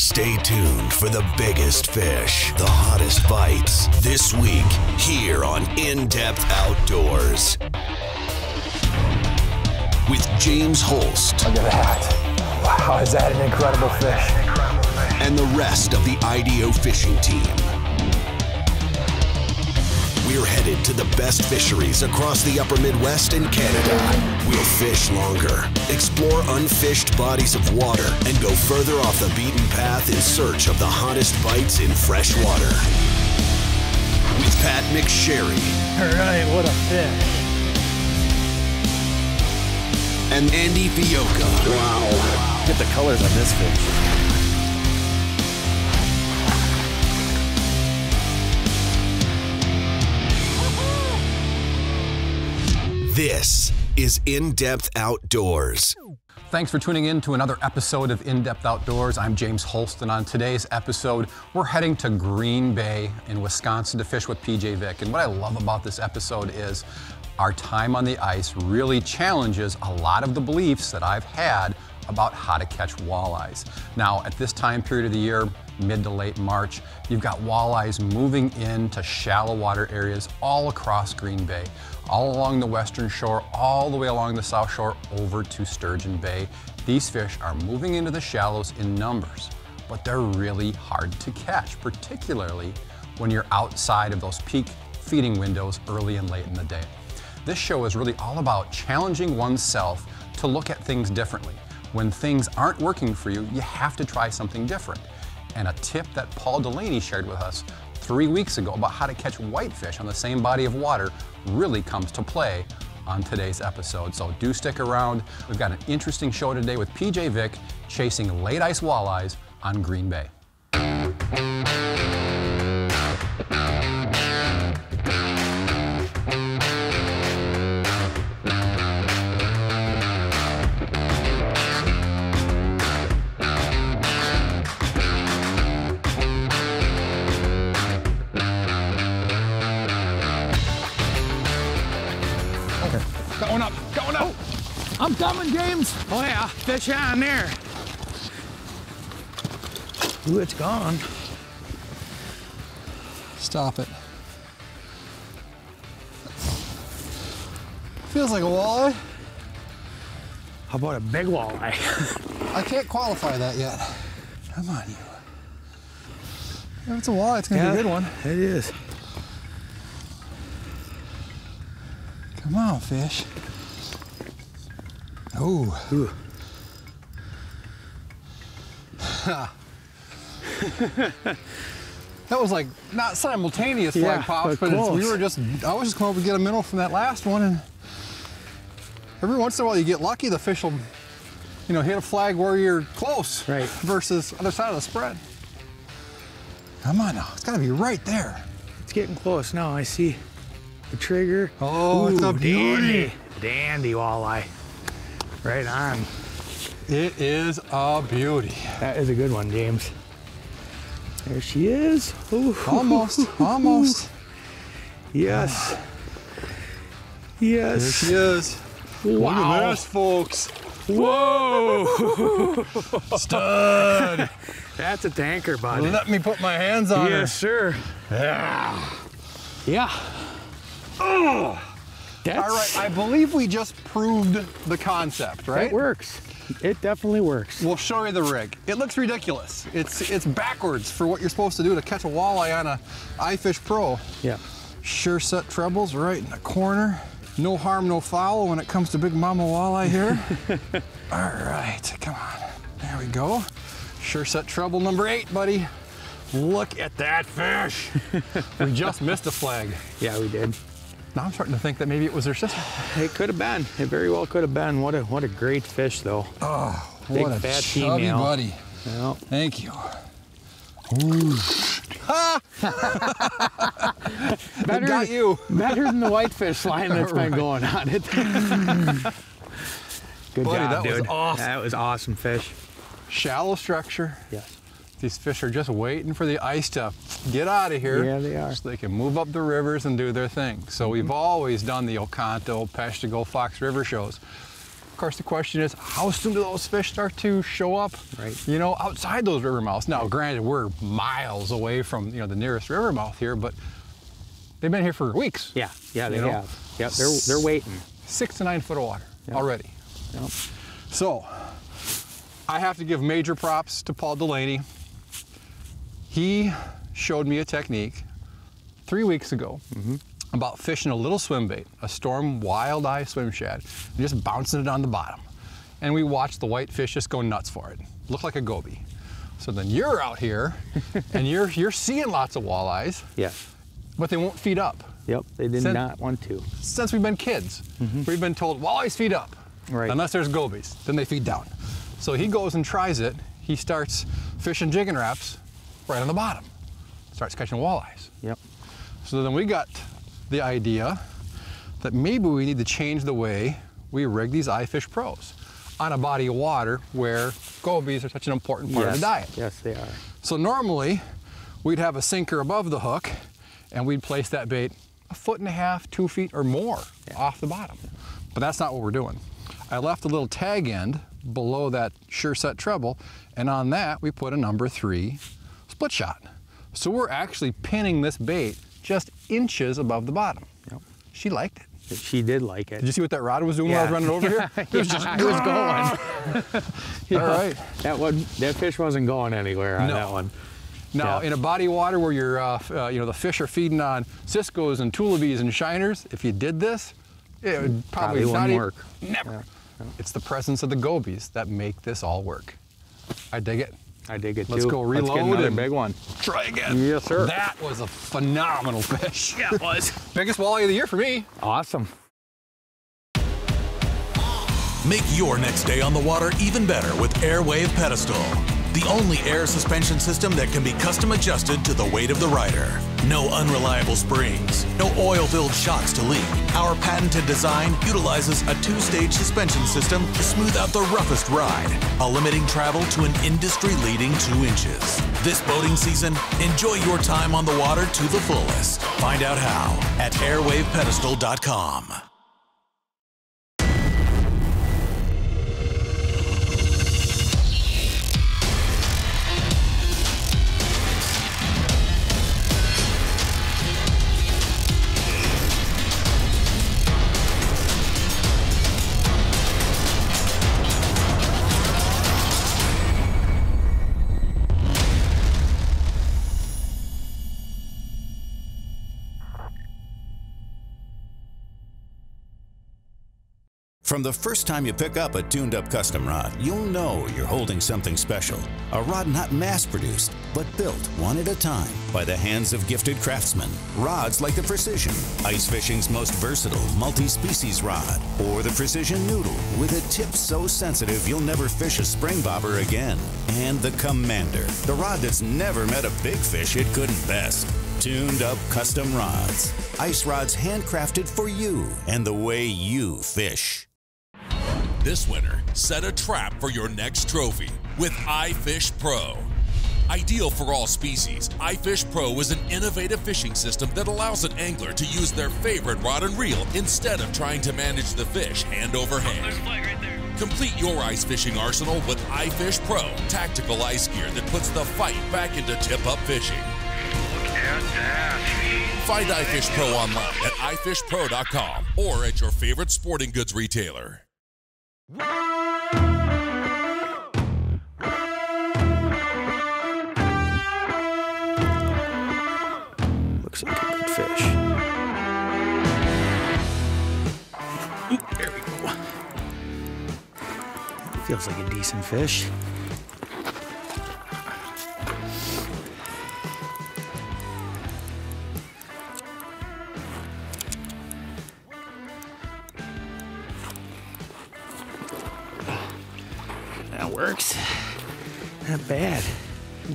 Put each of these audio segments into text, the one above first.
Stay tuned for the biggest fish, the hottest bites this week here on In Depth Outdoors with James Holst. Look at that. Wow, is that an incredible fish? And the rest of the IDO fishing team. We're headed to the best fisheries across the upper Midwest and Canada. We'll fish longer, explore unfished bodies of water, and go further off the beaten path in search of the hottest bites in fresh water. With Pat McSherry. All right, what a fish. And Andy Fioca. Wow. Get the colors on this fish. This is In Depth Outdoors. Thanks for tuning in to another episode of In Depth Outdoors. I'm James Holst. On today's episode, we're heading to Green Bay in Wisconsin to fish with PJ Vick. And what I love about this episode is our time on the ice really challenges a lot of the beliefs that I've had about how to catch walleyes. Now, at this time period of the year, mid to late March, you've got walleyes moving into shallow water areas all across Green Bay, all along the western shore, all the way along the south shore over to Sturgeon Bay. These fish are moving into the shallows in numbers, but they're really hard to catch, particularly when you're outside of those peak feeding windows early and late in the day. This show is really all about challenging oneself to look at things differently. When things aren't working for you, you have to try something different. And a tip that Paul Delaney shared with us three weeks ago about how to catch whitefish on the same body of water really comes to play on today's episode. So do stick around. We've got an interesting show today with PJ Vick chasing late ice walleyes on Green Bay. James. Oh yeah, fish on there. Ooh, it's gone. Stop it. Feels like a walleye. How about a big walleye? I can't qualify that yet. Come on, you. If it's a walleye, it's gonna be a good one. It is. Come on, fish. Oh. Ooh. That was like not simultaneous Yeah, flag pops, but we were just, I was just coming up to get a minnow from that last one. And every once in a while you get lucky, the fish will, you know, hit a flag where you're close Right. versus other side of the spread. Come on now, it's gotta be right there. It's getting close now. I see the trigger. Oh, it's a beauty. Dandy, dandy walleye. Right on. It is a beauty. That is a good one, James. There she is. Ooh. Almost, almost. Yes. Yes. There Yes. she is. Wow. Look Wow. at this, folks. Whoa. Stud. That's a tanker, bud. Let me put my hands on Yes, sir. her. Yeah. Yeah. Oh. That's, All right, I believe we just proved the concept, right? It works. It definitely works. We'll show you the rig. It looks ridiculous. It's it's backwards for what you're supposed to do to catch a walleye on a iFish Pro. Yeah. Sure set trebles right in the corner. No harm, no foul when it comes to big mama walleye here. All right, come on. There we go. Sure set treble number eight, buddy. Look at that fish. we just missed a flag. Yeah, we did. Now I'm starting to think that maybe it was her sister. It could have been. It very well could have been. What a what a great fish though. Oh, Big what a fat chubby female. buddy. Yeah. Thank you. Ooh. Better, got you. better than the whitefish line that's been going on it. Good Buddy, job, that was awesome. That was awesome fish. Shallow structure. Yes. These fish are just waiting for the ice to get out of here. Yeah, they are. So they can move up the rivers and do their thing. So we've Mm-hmm. always done the Oconto, Peshtigo, Fox River shows. Of course, the question is, how soon do those fish start to show up? Right. You know, outside those river mouths. Now, granted, we're miles away from you know the nearest river mouth here, but they've been here for weeks. Yeah, yeah, they know? have. Yeah, they're they're waiting. Six to nine foot of water already. Yep. So, I have to give major props to Paul Delaney. He showed me a technique three weeks ago mm-hmm. about fishing a little swim bait, a storm wild eye swim shad, and just bouncing it on the bottom. And we watched the white fish just go nuts for it. Look like a goby. So then you're out here and you're you're seeing lots of walleyes, Yeah. but they won't feed up. Yep. They did Send- not want to. Since we've been kids, mm-hmm. we've been told walleyes feed up. Right. Unless there's gobies, then they feed down. So he goes and tries it. He starts fishing jigging raps right on the bottom. Starts catching walleyes. Yep. So then we got the idea that maybe we need to change the way we rig these iFish Pros on a body of water where gobies are such an important part yes. of the diet. Yes, they are. So normally we'd have a sinker above the hook and we'd place that bait a foot and a half, two feet or more off the bottom. But that's not what we're doing. I left a little tag end below that sure set treble and on that we put a number three split shot. So we're actually pinning this bait just inches above the bottom. Yep. She liked it. She did like it. Did you see what that rod was doing while I was running over here? It was just I was going. all right. That one, that fish wasn't going anywhere on No. that one. Now, Yeah. in a body of water where you're, uh, uh, you know, the fish are feeding on Cisco's and Tullibees and Shiners, if you did this, it would probably, Probably not wouldn't even- work. Never. It's the presence of the gobies that make this all work. I dig it. I dig it Let's too. go Let's get reload another and- big one. Try again. Yes, sir. That was a phenomenal fish. Yeah, it was. Biggest walleye of the year for me. Awesome. Make your next day on the water even better with Airwave Pedestal. The only air suspension system that can be custom adjusted to the weight of the rider. No unreliable springs, no oil filled shocks to leak. Our patented design utilizes a two stage suspension system to smooth out the roughest ride, while limiting travel to an industry leading two inches. This boating season, enjoy your time on the water to the fullest. Find out how at airwavepedestal.com. From the first time you pick up a tuned up custom rod, you'll know you're holding something special. A rod not mass produced, but built one at a time by the hands of gifted craftsmen. Rods like the Precision, ice fishing's most versatile multi species rod, or the Precision Noodle with a tip so sensitive you'll never fish a spring bobber again. And the Commander, the rod that's never met a big fish it couldn't best. Tuned up custom rods. Ice rods handcrafted for you and the way you fish. This winter, set a trap for your next trophy with iFish Pro. Ideal for all species, iFish Pro is an innovative fishing system that allows an angler to use their favorite rod and reel instead of trying to manage the fish hand over hand. Complete your ice fishing arsenal with iFish Pro, tactical ice gear that puts the fight back into tip up fishing. Find iFish Pro online at ifishpro.com or at your favorite sporting goods retailer. Looks like a good fish. There we go. Feels like a decent fish.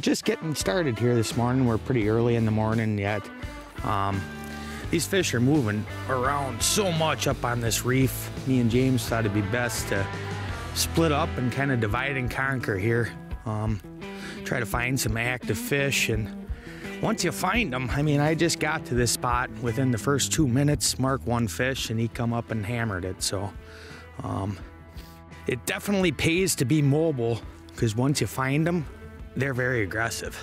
Just getting started here this morning. We're pretty early in the morning yet. Um, these fish are moving around so much up on this reef. Me and James thought it'd be best to split up and kind of divide and conquer here. Um, try to find some active fish and once you find them, I mean, I just got to this spot within the first two minutes, mark one fish, and he come up and hammered it. So, um, It definitely pays to be mobile because once you find them, they're very aggressive.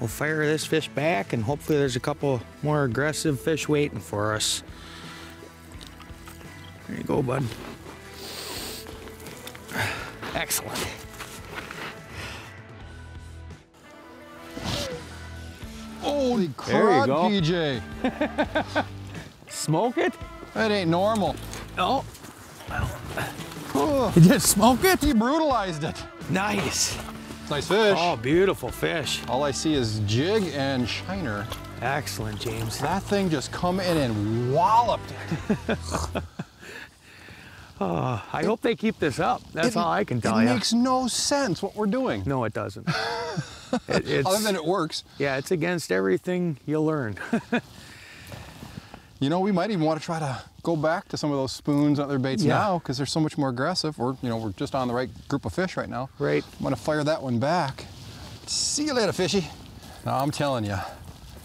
We'll fire this fish back and hopefully there's a couple more aggressive fish waiting for us. There you go, bud. Excellent. Holy crap, you crud, go. PJ. Smoke it? That ain't normal. Oh, Oh, you just smoke it? he brutalized it. Nice. Nice fish. Oh, beautiful fish. All I see is jig and shiner. Excellent, James. That thing just come in and walloped it. Oh, I hope they keep this up. That's It- all I can tell It you. It makes no sense what we're doing. No, it doesn't. It- it's, Other than it works. yeah, it's against everything you learn. You know, we might even want to try to go back to some of those spoons and other baits Yeah. now because they're so much more aggressive. Or, you know, we're just on the right group of fish right now. Right. I'm going to fire that one back. See you later, fishy. Now, I'm telling you,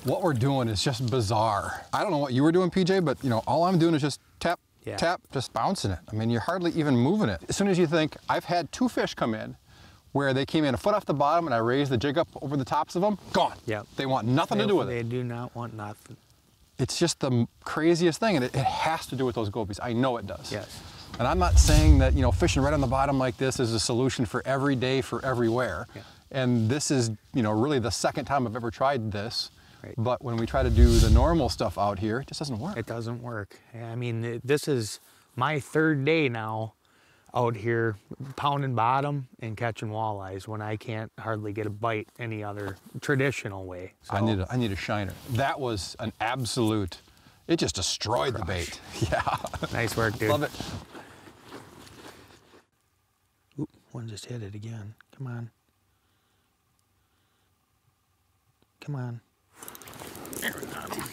what we're doing is just bizarre. I don't know what you were doing, PJ, but, you know, all I'm doing is just tap, Yeah. tap, just bouncing it. I mean, you're hardly even moving it. As soon as you think, I've had two fish come in where they came in a foot off the bottom and I raised the jig up over the tops of them, gone. Yeah. They want nothing to do with it they do not want nothing. It's just the craziest thing, and it, it has to do with those gobies. I know it does. Yes. And I'm not saying that you know fishing right on the bottom like this is a solution for every day for everywhere. Yeah. And this is you know really the second time I've ever tried this. Right. But when we try to do the normal stuff out here, it just doesn't work. It doesn't work. I mean, this is my third day now out here pounding bottom and catching walleyes when I can't hardly get a bite any other traditional way. So. I need a, I need a shiner. That was an absolute. It just destroyed the bait. Yeah. nice work, dude. Love it. Oop, one just hit it again. Come on. Come on. There we got him.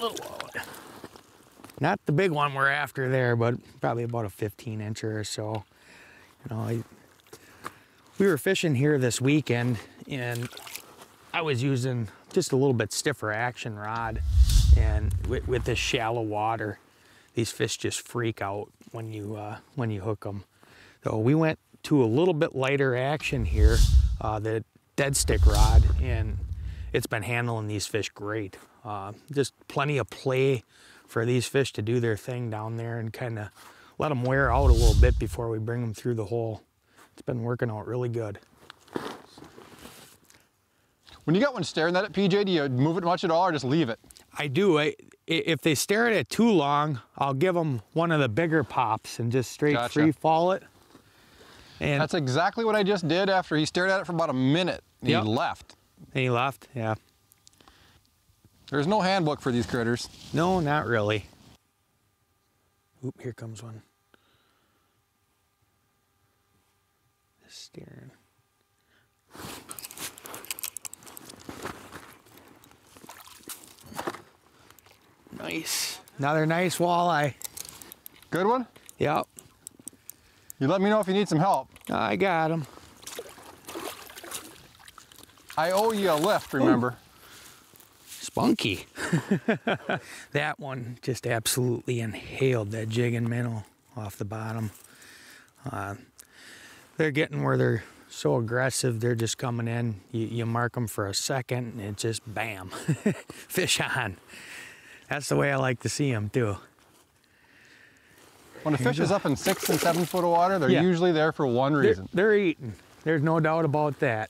Little walleye. Not the big one we're after there, but probably about a 15 incher or so. You know, I, we were fishing here this weekend and I was using just a little bit stiffer action rod and with, with this shallow water, these fish just freak out when you uh, when you hook them. So we went to a little bit lighter action here, uh, the dead stick rod, and it's been handling these fish great. Uh, just plenty of play for these fish to do their thing down there and kind of let them wear out a little bit before we bring them through the hole. It's been working out really good. When you got one staring at it, PJ, do you move it much at all or just leave it? I do. I, if they stare at it too long, I'll give them one of the bigger pops and just straight Gotcha. free fall it. And That's exactly what I just did after he stared at it for about a minute. and Yep. He left. and he left. Yeah. There's no handbook for these critters. No, not really. Oop, here comes one. Just staring. Nice. Another nice walleye. Good one? Yep. You let me know if you need some help. I got him. I owe you a lift, remember? Spunky. that one just absolutely inhaled that jig and minnow off the bottom. Uh, they're getting where they're so aggressive, they're just coming in. You, you mark them for a second, and it just bam, fish on. That's the way I like to see them too. When a fish is up in six and seven foot of water, they're Yeah. usually there for one They're, reason. they're eating. There's no doubt about that.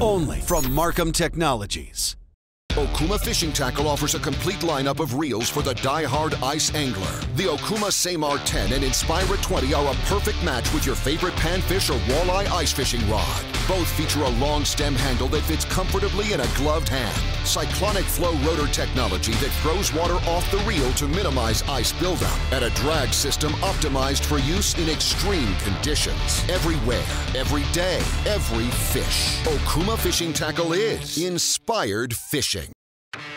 Only from MarCum Technologies. Okuma Fishing Tackle offers a complete lineup of reels for the die-hard ice angler. The Okuma Ceymar 10 and Inspira 20 are a perfect match with your favorite panfish or walleye ice fishing rod. Both feature a long stem handle that fits comfortably in a gloved hand. Cyclonic flow rotor technology that throws water off the reel to minimize ice buildup. And a drag system optimized for use in extreme conditions. Everywhere, every day, every fish. Okuma Fishing Tackle is inspired fishing.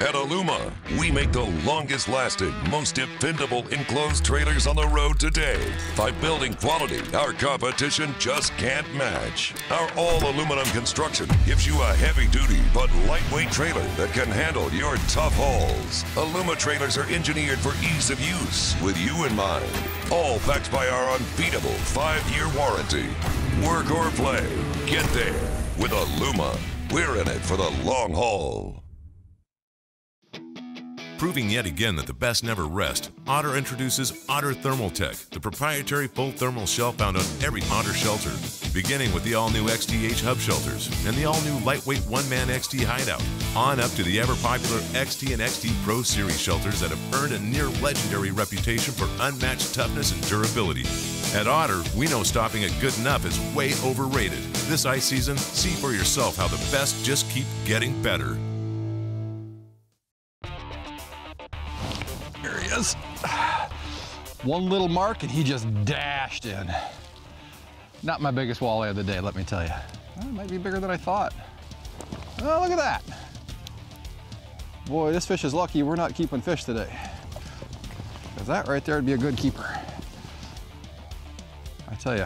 At Aluma, we make the longest lasting, most dependable enclosed trailers on the road today by building quality our competition just can't match. Our all aluminum construction gives you a heavy duty but lightweight trailer that can handle your tough hauls. Aluma trailers are engineered for ease of use with you in mind. All backed by our unbeatable five year warranty. Work or play, get there with Aluma. We're in it for the long haul. Proving yet again that the best never rest, Otter introduces Otter Thermal Tech, the proprietary full thermal shell found on every Otter shelter. Beginning with the all new XTH hub shelters and the all new lightweight one man XT hideout, on up to the ever popular XT and XT Pro Series shelters that have earned a near legendary reputation for unmatched toughness and durability. At Otter, we know stopping at good enough is way overrated. This ice season, see for yourself how the best just keep getting better. Is. One little mark and he just dashed in. Not my biggest walleye of the day, let me tell you. Well, it might be bigger than I thought. Oh, look at that. Boy, this fish is lucky we're not keeping fish today. Because that right there would be a good keeper. I tell you,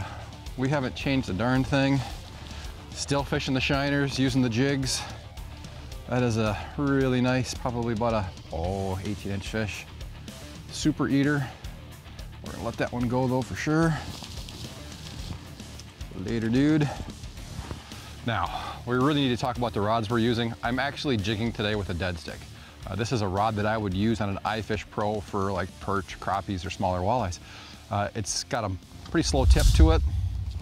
we haven't changed a darn thing. Still fishing the shiners, using the jigs. That is a really nice, probably about a, oh, 18 inch fish. Super eater. We're gonna let that one go though for sure. Later, dude. Now, we really need to talk about the rods we're using. I'm actually jigging today with a dead stick. Uh, this is a rod that I would use on an iFish Pro for like perch, crappies, or smaller walleyes. Uh, it's got a pretty slow tip to it,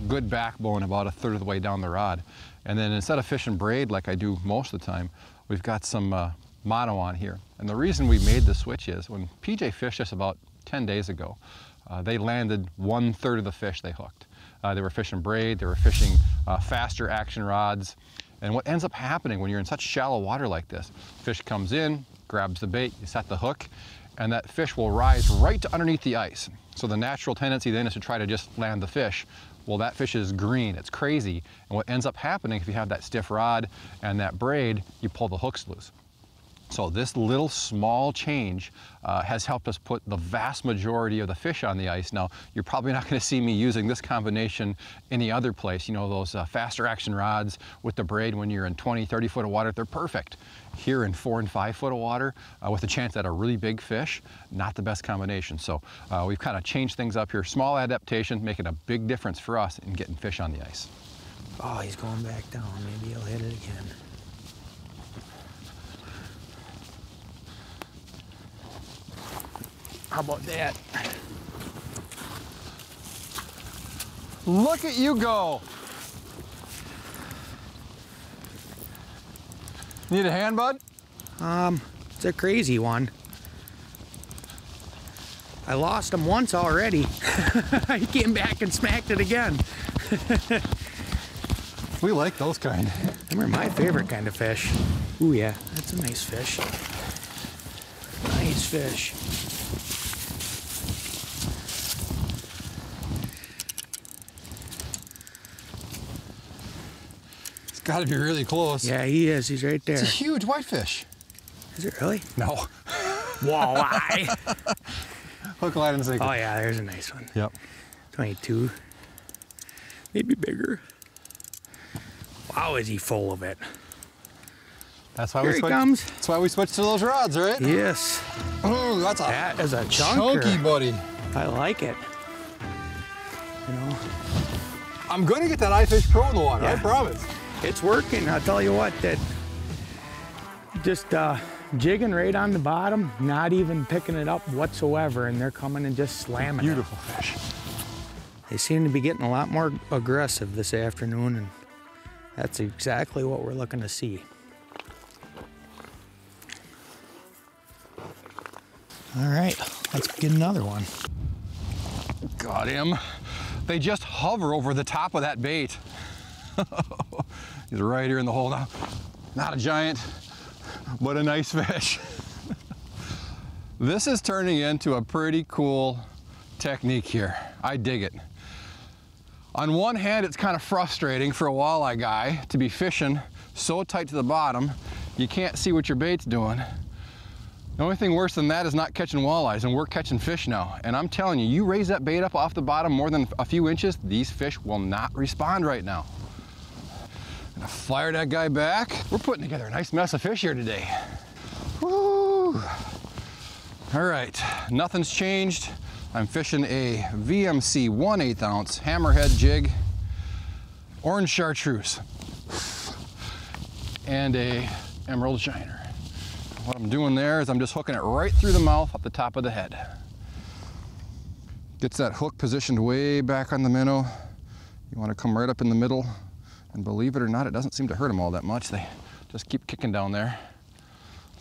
good backbone about a third of the way down the rod. And then instead of fishing braid like I do most of the time, we've got some uh, mono on here. And the reason we made the switch is when PJ fished us about 10 days ago, uh, they landed one third of the fish they hooked. Uh, they were fishing braid, they were fishing uh, faster action rods. And what ends up happening when you're in such shallow water like this, fish comes in, grabs the bait, you set the hook, and that fish will rise right to underneath the ice. So the natural tendency then is to try to just land the fish. Well, that fish is green, it's crazy. And what ends up happening if you have that stiff rod and that braid, you pull the hooks loose. So this little small change uh, has helped us put the vast majority of the fish on the ice. Now, you're probably not going to see me using this combination any other place. You know, those uh, faster action rods with the braid when you're in 20, 30 foot of water, they're perfect. Here in four and five foot of water, uh, with a chance at a really big fish, not the best combination. So uh, we've kind of changed things up here. Small adaptation, making a big difference for us in getting fish on the ice. Oh, he's going back down. Maybe he'll hit it again. How about that? Look at you go. Need a hand, bud? Um, it's a crazy one. I lost him once already. he came back and smacked it again. we like those kind. Them are my favorite kind of fish. Ooh yeah, that's a nice fish. Nice fish. got to be really close. Yeah, he is. He's right there. It's a huge whitefish. Is it really? No. Walleye. Hook, line, and sinker. Oh yeah, there's a nice one. Yep. 22. Maybe bigger. Wow, is he full of it? That's why Here we comes. That's why we switched to those rods, right? Yes. Oh, that's a That is a chunker. chunky buddy. I like it. You know, I'm gonna get that iFish Pro in the water. I promise. It's working. I'll tell you what, that just uh, jigging right on the bottom, not even picking it up whatsoever, and they're coming and just slamming it. Beautiful fish. They seem to be getting a lot more aggressive this afternoon, and that's exactly what we're looking to see. All right, let's get another one. Got him. They just hover over the top of that bait. He's right here in the hole now. Not a giant, but a nice fish. this is turning into a pretty cool technique here. I dig it. On one hand, it's kind of frustrating for a walleye guy to be fishing so tight to the bottom, you can't see what your bait's doing. The only thing worse than that is not catching walleyes, and we're catching fish now. And I'm telling you, you raise that bait up off the bottom more than a few inches, these fish will not respond right now. Gonna fire that guy back. We're putting together a nice mess of fish here today. Woo! All right, nothing's changed. I'm fishing a VMC 1 8 ounce hammerhead jig, orange chartreuse, and a emerald shiner. What I'm doing there is I'm just hooking it right through the mouth up the top of the head. Gets that hook positioned way back on the minnow. You want to come right up in the middle. And believe it or not, it doesn't seem to hurt them all that much. They just keep kicking down there.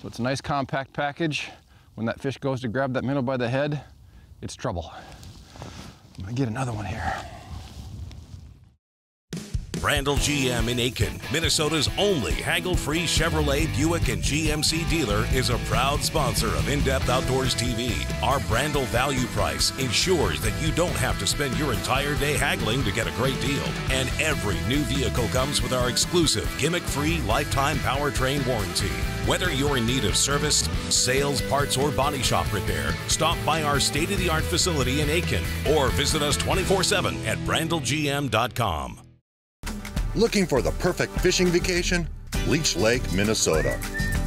So it's a nice compact package. When that fish goes to grab that minnow by the head, it's trouble. I'm gonna get another one here. Brandel GM in Aitkin, Minnesota's only haggle-free Chevrolet, Buick, and GMC dealer, is a proud sponsor of In Depth Outdoors TV. Our Brandel value price ensures that you don't have to spend your entire day haggling to get a great deal. And every new vehicle comes with our exclusive gimmick-free lifetime powertrain warranty. Whether you're in need of service, sales, parts, or body shop repair, stop by our state-of-the-art facility in Aitkin or visit us 24-7 at brandelgm.com. Looking for the perfect fishing vacation? Leech Lake, Minnesota.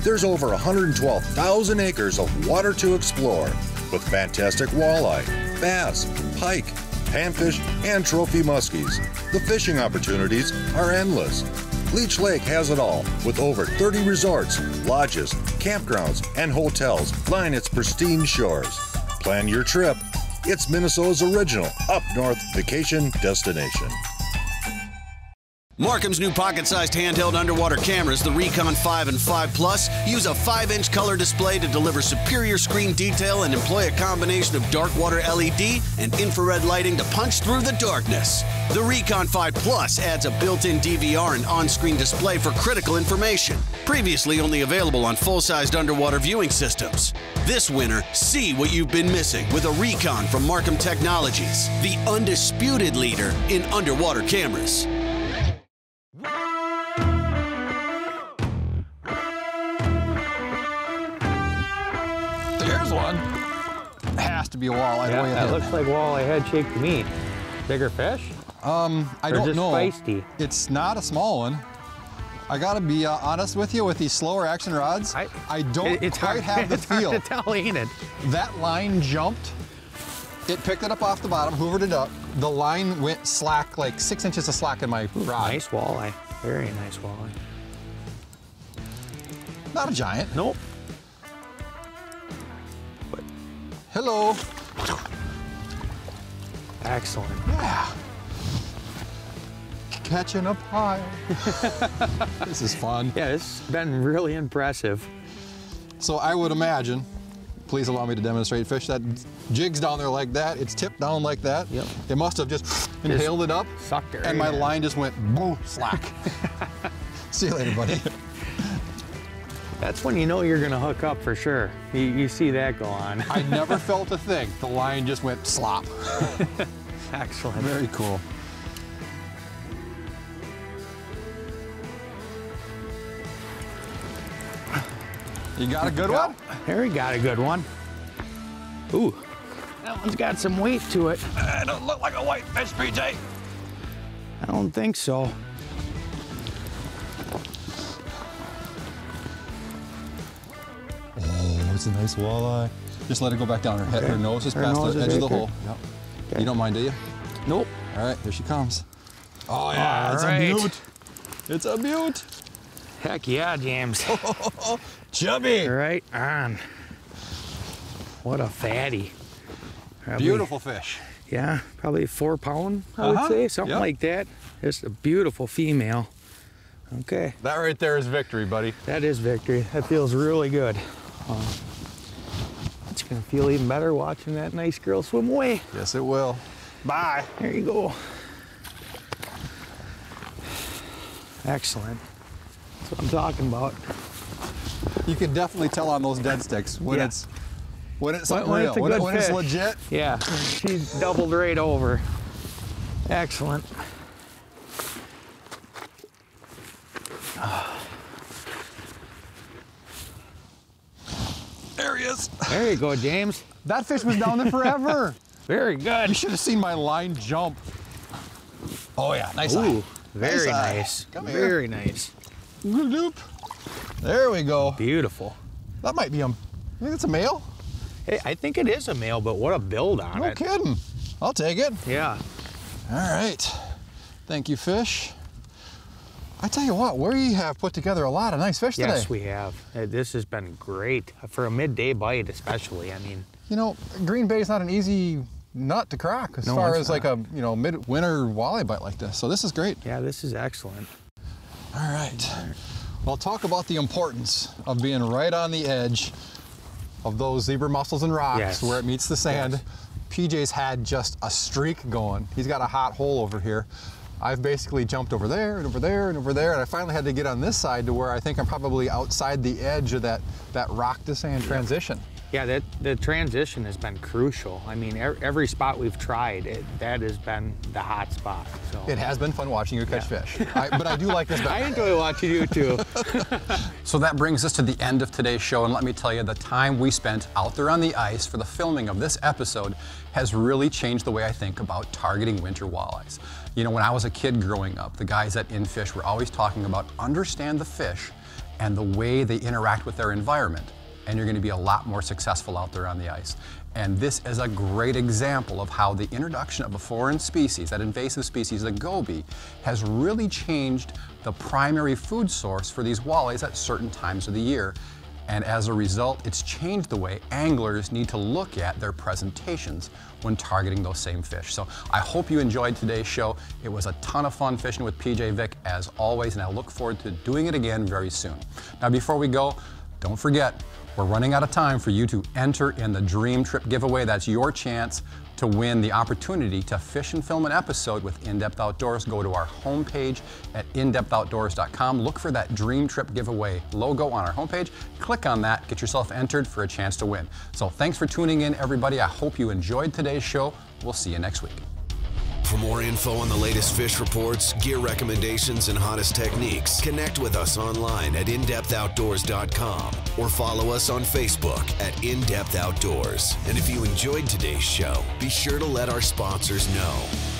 There's over 112,000 acres of water to explore with fantastic walleye, bass, pike, panfish, and trophy muskies. The fishing opportunities are endless. Leech Lake has it all with over 30 resorts, lodges, campgrounds, and hotels line its pristine shores. Plan your trip. It's Minnesota's original up north vacation destination. MarCum's new pocket-sized handheld underwater cameras, the Recon 5 and 5 Plus, use a 5-inch color display to deliver superior screen detail and employ a combination of dark water LED and infrared lighting to punch through the darkness. The Recon 5 Plus adds a built-in DVR and on-screen display for critical information, previously only available on full-sized underwater viewing systems. This winter, see what you've been missing with a Recon from Markham Technologies, the undisputed leader in underwater cameras. To be a walleye. Yeah, it that looks like walleye head shaped to me. Bigger fish? Um, I Or don't just know. feisty? It's not a small one. I gotta be uh, honest with you. With these slower action rods, I, don't It- it's quite hard- have the it's hard feel. to tell, ain't it? That line jumped. It picked it up off the bottom, hoovered it up. The line went slack, like six inches of slack in my rod. Nice walleye. Very nice walleye. Not a giant. Nope. Hello. Excellent. Yeah. Catching a pile. this is fun. Yeah, it's been really impressive. So I would imagine, please allow me to demonstrate, fish that jig's down there like that, it's tipped down like that. Yep. It must have just inhaled it up. Sucked it And my in. line just went boom, slack. See you later, buddy. That's when you know you're gonna hook up for sure. You, you see that go on. I never felt a thing. The line just went slop. Excellent. Very cool. You got a good one? Harry got a good one. Ooh, that one's got some weight to it. Uh, it don't look like a white fish, PJ. I don't think so. A nice walleye. Just let it go back down. Her head, her nose is Her past nose the is edge of the right hole. there. Yep. You don't mind, do you? Nope. All right, here she comes. Oh yeah, All it's right. a beaut. It's a beaut. Heck yeah, James. Chubby. right on. What a fatty. Probably- Beautiful fish. Yeah, probably four pound, I Uh-huh, would say, something yep. like that. Just a beautiful female. Okay, That right there is victory, buddy. that is victory. That feels really good. Um, it's gonna feel even better watching that nice girl swim away. Yes, it will. Bye. There you go. Excellent. That's what I'm talking about. You can definitely tell on those dead sticks when Yeah. it's when it's When- when real. it's when, when it's legit. Yeah, she's doubled right over. Excellent. There he is. There you go, James. That fish was down there forever. Very good. You should have seen my line jump. Oh yeah, nice Ooh, eye. very nice. Come here. Very nice. There we go. Beautiful. That might be a. You think it's a male? Hey, I think it is a male, but what a build on No it. No kidding. I'll take it. Yeah. All right. Thank you, fish. I tell you what, we have put together a lot of nice fish today. Yes, we have. Uh, This has been great for a midday bite, especially. I mean, You know, Green Bay is not an easy nut to crack as No, far as like a you know midwinter walleye bite like this. So this is great. yeah, this is excellent. All right. Well, talk about the importance of being right on the edge of those zebra mussels and rocks Yes. where it meets the sand. Yes. PJ's had just a streak going. He's got a hot hole over here. I've basically jumped over there and over there and over there, and I finally had to get on this side to where I think I'm probably outside the edge of that, that rock to sand transition. Yeah, that the transition has been crucial. I mean, er, every spot we've tried, it, that has been the hot spot. So It has been fun watching you catch fish, I, but I do like this better. I enjoy watching you too. So that brings us to the end of today's show, and let me tell you, the time we spent out there on the ice for the filming of this episode has really changed the way I think about targeting winter walleyes. You know, when I was a kid growing up, the guys at Infish were always talking about understand the fish and the way they interact with their environment, and you're going to be a lot more successful out there on the ice. And this is a great example of how the introduction of a foreign species, that invasive species, the goby, has really changed the primary food source for these walleyes at certain times of the year. And as a result, it's changed the way anglers need to look at their presentations when targeting those same fish. So I hope you enjoyed today's show. It was a ton of fun fishing with PJ Vick as always, and I look forward to doing it again very soon. Now, before we go, don't forget, we're running out of time for you to enter in the Dream Trip giveaway. That's your chance to win the opportunity to fish and film an episode with In Depth Outdoors. Go to our homepage at indepthoutdoors.com. Look for that Dream Trip giveaway logo on our homepage. Click on that, get yourself entered for a chance to win. So thanks for tuning in, everybody. I hope you enjoyed today's show. We'll see you next week. For more info on the latest fish reports, gear recommendations, and hottest techniques, connect with us online at indepthoutdoors.com or follow us on Facebook at In Depth Outdoors. And if you enjoyed today's show, be sure to let our sponsors know.